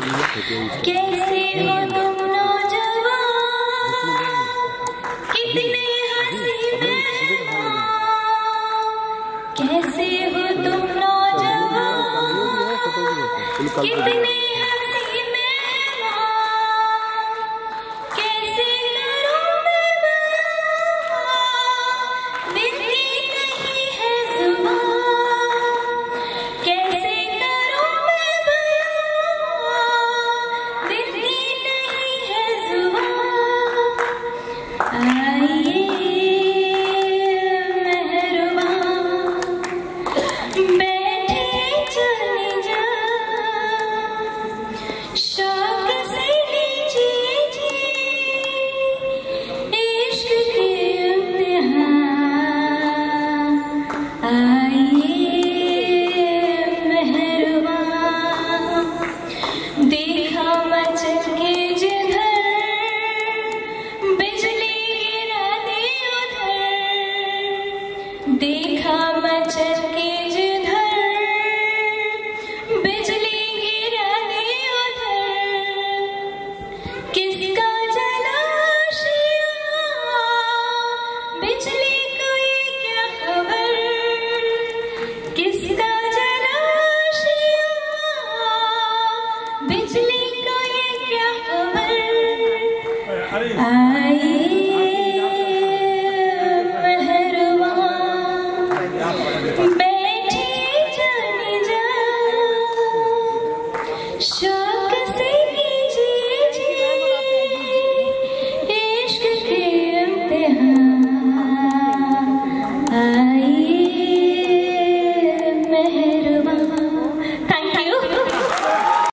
कैसे हो तुम नौजवान कितने कैसे हो तुम नौजवान कितने ai